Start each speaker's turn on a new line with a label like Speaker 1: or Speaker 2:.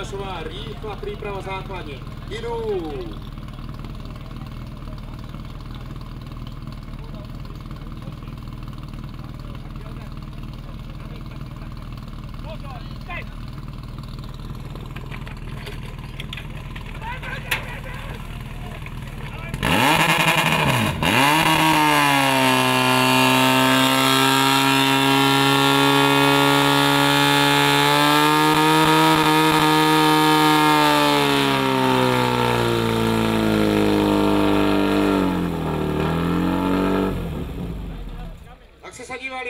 Speaker 1: Tašová, rýchla příprava základně. Jdu! Pozor, teď! Acceso a Libre.